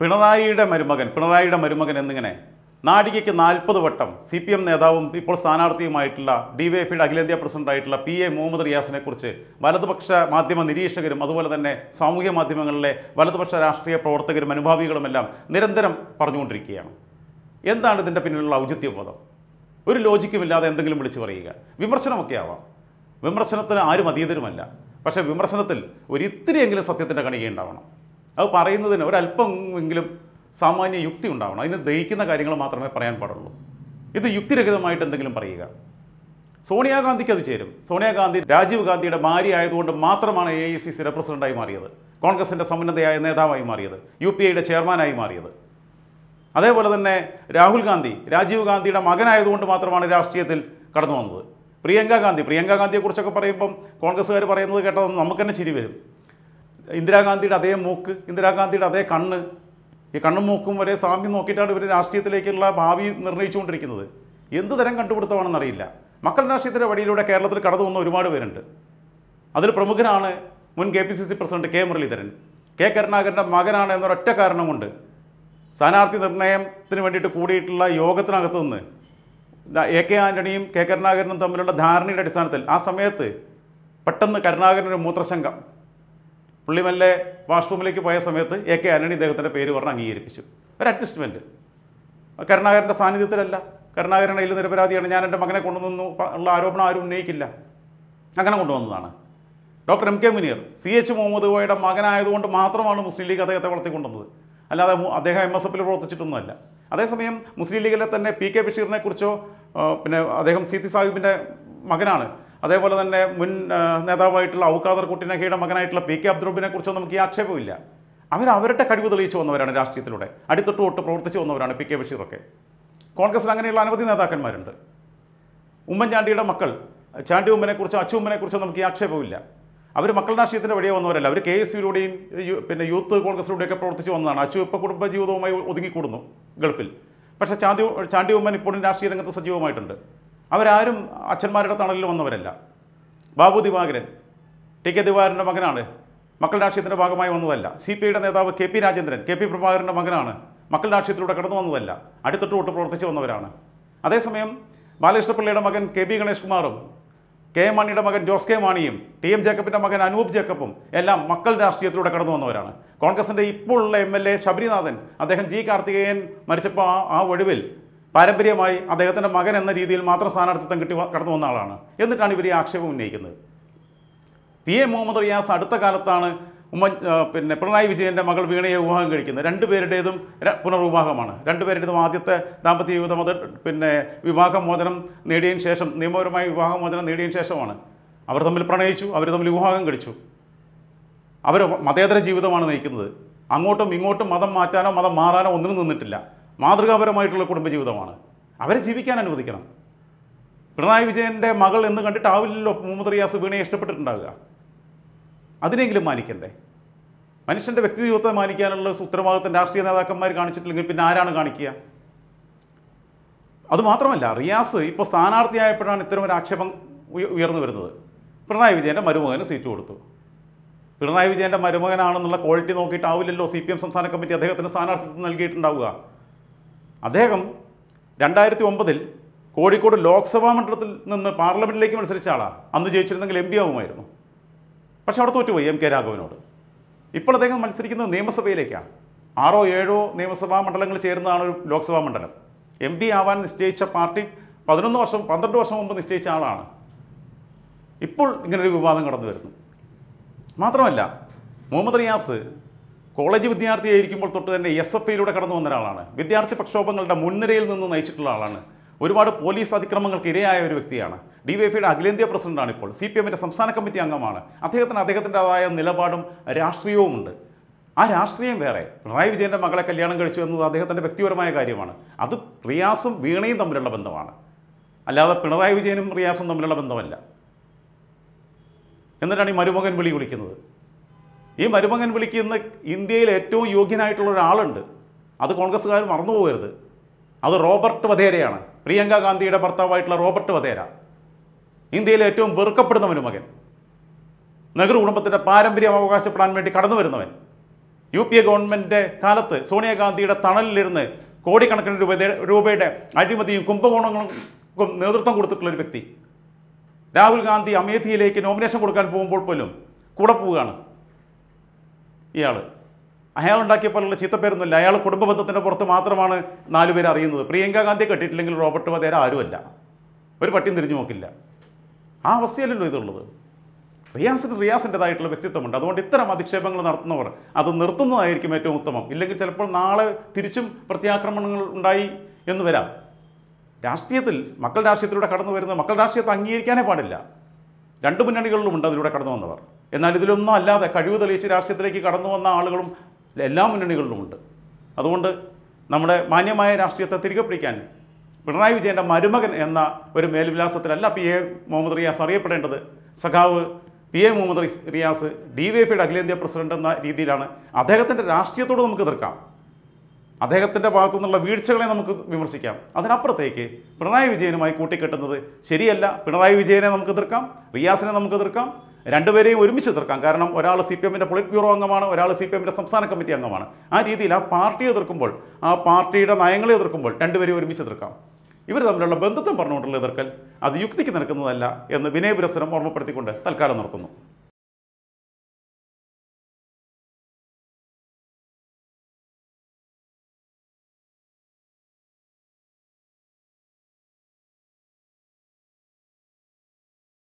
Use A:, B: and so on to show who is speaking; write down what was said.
A: പിണറായിയുടെ മരുമകൻ പിണറായിയുടെ മരുമകൻ എന്നിങ്ങനെ നാടികയ്ക്ക് നാൽപ്പത് വട്ടം സി പി എം നേതാവും ഇപ്പോൾ സ്ഥാനാർത്ഥിയുമായിട്ടുള്ള ഡി വൈ എഫിയുടെ അഖിലേന്ത്യാ പ്രസിഡന്റായിട്ടുള്ള പി എ മുഹമ്മദ് റിയാസിനെ കുറിച്ച് വലതുപക്ഷ മാധ്യമ നിരീക്ഷകരും അതുപോലെ തന്നെ സാമൂഹ്യ മാധ്യമങ്ങളിലെ വലതുപക്ഷ രാഷ്ട്രീയ പ്രവർത്തകരും അനുഭാവികളുമെല്ലാം നിരന്തരം പറഞ്ഞുകൊണ്ടിരിക്കുകയാണ്. എന്താണ് ഇതിന്റെ പിന്നിലുള്ള ഔചിത്യബോധം? ഒരു ലോജിക്കുമില്ലാതെ എന്തെങ്കിലും വിളിച്ചു പറയുക. വിമർശനമൊക്കെ ആവാം. വിമർശനത്തിന് ആരും അതീതരുമല്ല. പക്ഷേ വിമർശനത്തിൽ ഒരിത്തിരിയെങ്കിലും സത്യത്തിന്റെ കണികയുണ്ടാവണം. അത് പറയുന്നതിന് ഒരല്പം എങ്കിലും സാമാന്യ യുക്തി ഉണ്ടാവണം. അതിനെ ദഹിക്കുന്ന കാര്യങ്ങൾ മാത്രമേ പറയാൻ പാടുള്ളൂ. ഇത് യുക്തിരഹിതമായിട്ട് എന്തെങ്കിലും പറയുക. സോണിയാഗാന്ധിക്ക് അത് ചേരും. സോണിയാഗാന്ധി രാജീവ് ഗാന്ധിയുടെ ഭാര്യ ആയതുകൊണ്ട് മാത്രമാണ് എ ഐ സി സിയുടെ പ്രസിഡന്റായി മാറിയത്. കോൺഗ്രസിന്റെ സമുന്നതയായ നേതാവായി മാറിയത്. യു പി ഐയുടെ ചെയർമാനായി മാറിയത്. അതേപോലെ തന്നെ രാഹുൽ ഗാന്ധി രാജീവ് ഗാന്ധിയുടെ മകനായതുകൊണ്ട് മാത്രമാണ് രാഷ്ട്രീയത്തിൽ കടന്നു വന്നത്. പ്രിയങ്ക ഗാന്ധി പ്രിയങ്ക ഗാന്ധിയെക്കുറിച്ചൊക്കെ പറയുമ്പം കോൺഗ്രസ്സുകാർ പറയുന്നത് കേട്ടതൊന്നും നമുക്ക് തന്നെ ചിരി വരും. ഇന്ദിരാഗാന്ധിയുടെ അതേ മൂക്ക് ഇന്ദിരാഗാന്ധിയുടെ അതേ കണ്ണ് ഈ കണ്ണും മൂക്കും വരെ സാമ്യം നോക്കിയിട്ടാണ് ഇവർ രാഷ്ട്രീയത്തിലേക്കുള്ള ഭാവി നിർണയിച്ചുകൊണ്ടിരിക്കുന്നത് എന്ത് തരം കണ്ടുപിടുത്തമാണെന്നറിയില്ല മക്കൾ രാഷ്ട്രീയത്തിന്റെ വഴിയിലൂടെ കേരളത്തിൽ കടന്നു വന്ന ഒരുപാട് പേരുണ്ട്. അതിൽ പ്രമുഖനാണ് മുൻ K P C C president K Muraleedharan. K കരുണാകരന്റെ മകനാണ് എന്നൊരൊറ്റ കാരണം കൊണ്ട് സ്ഥാനാർത്ഥി നിർണയത്തിന് വേണ്ടിയിട്ട് കൂടിയിട്ടുള്ള യോഗത്തിനകത്തു നിന്ന് എ കെ ആന്റണിയും കെ കരുണാകരനും തമ്മിലുള്ള ധാരണയുടെ അടിസ്ഥാനത്തിൽ ആ സമയത്ത് പെട്ടെന്ന് കരുണാകരനൊരു മൂത്രശങ്കം പുള്ളി മെല്ലെ വാഷ്റൂമിലേക്ക് പോയ സമയത്ത് എ കെ ആന്റണി ഇദ്ദേഹത്തിന്റെ പേര് പറഞ്ഞ് അംഗീകരിപ്പിച്ചു. ഒരു അഡ്ജസ്റ്റ്മെന്റ് കരുണാകരന്റെ സാന്നിധ്യത്തിലല്ല. കരുണാകരൻ അതിൽ നിരപരാധിയാണ്. ഞാൻ എന്റെ മകനെ കൊണ്ടുവന്നു. ഉള്ള ആരോപണം ആരും ഉന്നയിക്കില്ല. അങ്ങനെ കൊണ്ടുവന്നതാണ്. Doctor M K Muneer C H Muhammad കോയുടെ മകനായതുകൊണ്ട് മാത്രമാണ് മുസ്ലിം ലീഗ് അദ്ദേഹത്തെ വളർത്തിക്കൊണ്ടുവന്നത്. അല്ലാതെ അദ്ദേഹം എം എസ് എഫിൽ പ്രവർത്തിച്ചിട്ടൊന്നുമല്ല. അതേസമയം മുസ്ലിം ലീഗിലെ തന്നെ പി കെ ബഷീറിനെ കുറിച്ചോ പിന്നെ അദ്ദേഹം സി ടി സാഹിബിന്റെ മകനാണ്. അതേപോലെ തന്നെ മുൻ നേതാവായിട്ടുള്ള ഔക്കാദർ കുട്ടിനഹയുടെ മകനായിട്ടുള്ള പി കെ അബ്ദുറബിനെ കുറിച്ചൊന്നും നമുക്ക് ഈ ആക്ഷേപമില്ല അവർ അവരുടെ കഴിവ് തെളിയിച്ചു വന്നവരാണ് രാഷ്ട്രീയത്തിലൂടെ. അടിത്തൊട്ട് തൊട്ട് പ്രവർത്തിച്ചു വന്നവരാണ് പി കെ ബഷീറൊക്കെ കോൺഗ്രസ്സിൽ അങ്ങനെയുള്ള അനവധി നേതാക്കന്മാരുണ്ട്. ഉമ്മൻചാണ്ടിയുടെ മക്കൾ ചാണ്ടി ഉമ്മനെക്കുറിച്ചോ അച്ചു ഉമ്മനെക്കുറിച്ചോ നമുക്ക് ഈ ആക്ഷേപമില്ല അവർ മക്കൾ രാഷ്ട്രീയത്തിന്റെ വഴിയെ വന്നവരല്ല. അവർ കെ എസ് യുയിലൂടെയും പിന്നെ യൂത്ത് കോൺഗ്രസിലൂടെയൊക്കെ പ്രവർത്തിച്ചു വന്നതാണ്. അച്ചു ഇപ്പോൾ കുടുംബ ജീവിതവുമായി ഒതുങ്ങിക്കൂടുന്നു ഗൾഫിൽ. പക്ഷേ ചാണ്ടി ചാണ്ടി ഉമ്മൻ ഇപ്പോഴും രാഷ്ട്രീയ രംഗത്ത് സജീവമായിട്ടുണ്ട്. അവരാരും അച്ഛന്മാരുടെ തണലിൽ വന്നവരല്ല. ബാബു ദിവാകരൻ ടി കെ ദിവാകരന്റെ മകനാണ്. മക്കൾ രാഷ്ട്രീയത്തിന്റെ ഭാഗമായി വന്നതല്ല. സി പി ഐയുടെ നേതാവ് K P Rajendran K P പ്രഭാകരന്റെ മകനാണ്. മക്കൾ രാഷ്ട്രീയത്തിലൂടെ കടന്നു വന്നതല്ല. അടിത്തൊട്ട് വോട്ട് പ്രവർത്തിച്ച് വന്നവരാണ്. അതേസമയം ബാലകൃഷ്ണപിള്ളയുടെ മകൻ കെ ബി ഗണേഷ് കുമാറും കെ എം മാണിയുടെ മകൻ ജോസ് കെ മാണിയും ടി എം ജേക്കബിന്റെ മകൻ അനൂപ് ജേക്കബും എല്ലാം മക്കൾ രാഷ്ട്രീയത്തിലൂടെ കടന്നു വന്നവരാണ്. കോൺഗ്രസിന്റെ ഇപ്പോഴുള്ള എം എൽ എ ശബരിനാഥൻ അദ്ദേഹം ജി കാർത്തികേയൻ മരിച്ചപ്പോൾ ആ ആ ഒഴിവിൽ പാരമ്പര്യമായി അദ്ദേഹത്തിന്റെ മകൻ എന്ന രീതിയിൽ മാത്രം സ്ഥാനാർത്ഥിത്വം കിട്ടി കടന്നു വന്ന ആളാണ്. എന്നിട്ടാണ് ഇവർ ഈ ആക്ഷേപം ഉന്നയിക്കുന്നത്. പി എ മുഹമ്മദ് റിയാസ് അടുത്ത കാലത്താണ് ഉമ്മൻ പിന്നെ പിണറായി വിജയന്റെ മകൾ വീണയെ വിവാഹം കഴിക്കുന്നത്. രണ്ടുപേരുടേതും പുനർവിവാഹമാണ്. രണ്ടുപേരുടേതും ആദ്യത്തെ ദാമ്പത്യ ജീവിതം അത് പിന്നെ വിവാഹമോചനം നേടിയതിന് ശേഷം നിയമപരമായ വിവാഹമോചനം നേടിയതിന് ശേഷമാണ്. അവർ തമ്മിൽ പ്രണയിച്ചു അവർ തമ്മിൽ വിവാഹം കഴിച്ചു. അവർ മതേതര ജീവിതമാണ് നയിക്കുന്നത്. അങ്ങോട്ടും ഇങ്ങോട്ടും മതം മാറ്റാനോ മതം മാറാനോ ഒന്നിനും നിന്നിട്ടില്ല. മാതൃകാപരമായിട്ടുള്ള കുടുംബജീവിതമാണ് അവരെ ജീവിക്കാൻ അനുവദിക്കണം. പിണറായി വിജയന്റെ മകൾ എന്ന് കണ്ടിട്ടാവില്ലല്ലോ മുഹമ്മദ് റിയാസ് വീണയെ ഇഷ്ടപ്പെട്ടിട്ടുണ്ടാവുക. അതിനെങ്കിലും മാനിക്കണ്ടേ? മനുഷ്യന്റെ വ്യക്തി ജീവിതത്തെ മാനിക്കാനുള്ള ഉത്തരവാദിത്തം രാഷ്ട്രീയ നേതാക്കന്മാർ കാണിച്ചിട്ടില്ലെങ്കിൽ പിന്നെ ആരാണ് കാണിക്കുക? അതുമാത്രമല്ല റിയാസ് ഇപ്പോൾ സ്ഥാനാർത്ഥിയായപ്പോഴാണ് ഇത്തരം ഒരു ആക്ഷേപം ഉയർന്നു വരുന്നത്. പിണറായി വിജയന്റെ മരുമകന് സീറ്റ് കൊടുത്തു. പിണറായി വിജയന്റെ മരുമകനാണെന്നുള്ള ക്വാളിറ്റി നോക്കിയിട്ടാവില്ലല്ലോ സി പി എം സംസ്ഥാന കമ്മിറ്റി അദ്ദേഹത്തിന് സ്ഥാനാർത്ഥിത്വം നൽകിയിട്ടുണ്ടാവുക. അദ്ദേഹം രണ്ടായിരത്തി ഒമ്പതിൽ കോഴിക്കോട് ലോക്സഭാ മണ്ഡലത്തിൽ നിന്ന് പാർലമെന്റിലേക്ക് മത്സരിച്ച ആളാണ് അന്ന് ജയിച്ചിരുന്നെങ്കിൽ എം പി ആവുമായിരുന്നു. പക്ഷെ അവിടെ തോറ്റുപോയി എം കെ രാഘവനോട്. ഇപ്പോൾ അദ്ദേഹം മത്സരിക്കുന്നത് നിയമസഭയിലേക്കാണ്. ആറോ ഏഴോ നിയമസഭാ മണ്ഡലങ്ങൾ ചേരുന്നതാണ് ഒരു ലോക്സഭാ മണ്ഡലം. എം പി ആവാൻ നിശ്ചയിച്ച പാർട്ടി പതിനൊന്ന് വർഷം പന്ത്രണ്ട് വർഷം മുമ്പ് നിശ്ചയിച്ച ആളാണ്. ഇപ്പോൾ ഇങ്ങനൊരു വിവാദം കടന്നു വരുന്നു മാത്രമല്ല മുഹമ്മദ് റിയാസ് കോളേജ് വിദ്യാർത്ഥിയായിരിക്കുമ്പോൾ തൊട്ട് തന്നെ എസ് എഫ് ഐയിലൂടെ കടന്നു വന്ന ഒരാളാണ്. വിദ്യാർത്ഥി പ്രക്ഷോഭങ്ങളുടെ മുൻനിരയിൽ നിന്ന് നയിച്ചിട്ടുള്ള ആളാണ്. ഒരുപാട് പോലീസ് അതിക്രമങ്ങൾക്ക് ഇരയായ ഒരു വ്യക്തിയാണ്. ഡി വൈ എഫിയുടെ അഖിലേന്ത്യാ പ്രസിഡന്റാണ് ഇപ്പോൾ. സി പി എമ്മിന്റെ സംസ്ഥാന കമ്മിറ്റി അംഗമാണ്. അദ്ദേഹത്തിന് അദ്ദേഹത്തിന്റെതായ നിലപാടും രാഷ്ട്രീയവുമുണ്ട്. ആ രാഷ്ട്രീയം വേറെ. പിണറായി വിജയന്റെ മകളെ കല്യാണം കഴിച്ചു എന്നത് അദ്ദേഹത്തിന്റെ വ്യക്തിപരമായ കാര്യമാണ്. അത് റിയാസും വീണയും തമ്മിലുള്ള ബന്ധമാണ്. അല്ലാതെ പിണറായി വിജയനും റിയാസും തമ്മിലുള്ള ബന്ധമല്ല. എന്നിട്ടാണ് ഈ മരുമകൻ വിളി വിളിക്കുന്നത്. ഈ മരുമകൻ വിളിക്കുന്ന ഇന്ത്യയിൽ ഏറ്റവും യോഗ്യനായിട്ടുള്ള ഒരാളുണ്ട്. അത് കോൺഗ്രസ്സുകാർ മറന്നു പോകരുത് അത് റോബർട്ട് വധേരയാണ്. പ്രിയങ്ക ഗാന്ധിയുടെ ഭർത്താവായിട്ടുള്ള റോബർട്ട് വധേര. ഇന്ത്യയിലെ ഏറ്റവും വെറുക്കപ്പെടുന്ന മരുമകൻ. നെഹ്റു കുടുംബത്തിന്റെ പാരമ്പര്യം അവകാശപ്പെടാൻ വേണ്ടി കടന്നു വരുന്നവൻ. യു പി എ ഗവൺമെന്റിന്റെ കാലത്ത് സോണിയാഗാന്ധിയുടെ തണലിലിരുന്ന് കോടിക്കണക്കിന് രൂപ രൂപയുടെ അഴിമതിയും കുംഭകോണങ്ങൾക്കും നേതൃത്വം കൊടുത്തിട്ടുള്ള ഒരു വ്യക്തി. രാഹുൽ ഗാന്ധി അമേധിയിലേക്ക് നോമിനേഷൻ കൊടുക്കാൻ പോകുമ്പോൾ പോലും കൂടെ പോവുകയാണ്. ഇയാൾ അയാൾ ഉണ്ടാക്കിയ പോലുള്ള ചീത്തപ്പേരൊന്നുമില്ല. അയാൾ കുടുംബ ബന്ധത്തിന്റെ പുറത്ത് മാത്രമാണ് നാലുപേർ അറിയുന്നത്. പ്രിയങ്ക ഗാന്ധി കെട്ടിയിട്ടില്ലെങ്കിൽ റോബർട്ട് വധേര ആരുമല്ല. ഒരു പട്ടിയും തിരിഞ്ഞു നോക്കില്ല. ആ അവസ്ഥയല്ലല്ലോ ഇതുള്ളത്. റിയാസിന് റിയാസിന്റെതായിട്ടുള്ള വ്യക്തിത്വമുണ്ട്. അതുകൊണ്ട് ഇത്തരം അധിക്ഷേപങ്ങൾ നടത്തുന്നവർ അത് നിർത്തുന്നതായിരിക്കും ഏറ്റവും ഉത്തമം. ഇല്ലെങ്കിൽ ചിലപ്പോൾ നാളെ തിരിച്ചും പ്രത്യാക്രമണങ്ങൾ ഉണ്ടായി എന്ന് വരാം. രാഷ്ട്രീയത്തിൽ മക്കൾ രാഷ്ട്രീയത്തിലൂടെ കടന്നു വരുന്ന മക്കൾ രാഷ്ട്രീയത്തെ അംഗീകരിക്കാനേ പാടില്ല. രണ്ട് മുന്നണികളിലുമുണ്ട് അതിലൂടെ കടന്നു വന്നവർ എന്നാൽ ഇതിലൊന്നും അല്ലാതെ കഴിവ് തെളിയിച്ച് രാഷ്ട്രീയത്തിലേക്ക് കടന്നു വന്ന ആളുകളും എല്ലാ മുന്നണികളിലുമുണ്ട് അതുകൊണ്ട് നമ്മുടെ മാന്യമായ രാഷ്ട്രീയത്തെ തിരികെ പിടിക്കാൻ പിണറായി വിജയന്റെ മരുമകൻ എന്ന ഒരു മേൽവിലാസത്തിലല്ല പി എ മുഹമ്മദ് റിയാസ് അറിയപ്പെടേണ്ടത്. സഖാവ് P A Muhammad Riyas D Y എഫിയുടെ അഖിലേന്ത്യാ പ്രസിഡന്റ് എന്ന രീതിയിലാണ് അദ്ദേഹത്തിന്റെ രാഷ്ട്രീയത്തോട് നമുക്ക് എതിർക്കാം. അദ്ദേഹത്തിന്റെ ഭാഗത്തു നിന്നുള്ള വീഴ്ചകളെ നമുക്ക് വിമർശിക്കാം. അതിനപ്പുറത്തേക്ക് പിണറായി വിജയനുമായി കൂട്ടിക്കെട്ടുന്നത് ശരിയല്ല. പിണറായി വിജയനെ നമുക്ക് എതിർക്കാം. റിയാസിനെ നമുക്ക് എതിർക്കാം. രണ്ടുപേരെയും ഒരുമിച്ച് എതിർക്കാം. കാരണം ഒരാൾ സി പി എമ്മിന്റെ പൊളിറ്റ് ബ്യൂറോ അംഗമാണ് ഒരാൾ സി പി എമ്മിന്റെ സംസ്ഥാന കമ്മിറ്റി അംഗമാണ്. ആ രീതിയിൽ ആ പാർട്ടിയെ എതിർക്കുമ്പോൾ ആ പാർട്ടിയുടെ നയങ്ങളെ എതിർക്കുമ്പോൾ രണ്ടുപേരെയും ഒരുമിച്ച് എതിർക്കാം. ഇവർ തമ്മിലുള്ള ബന്ധത്വം പറഞ്ഞുകൊണ്ടുള്ള എതിർക്കൽ അത് യുക്തിക്ക് നിൽക്കുന്നതല്ല എന്ന് വിനയപുരസരം ഓർമ്മപ്പെടുത്തിക്കൊണ്ട് തൽക്കാലം നിർത്തുന്നു.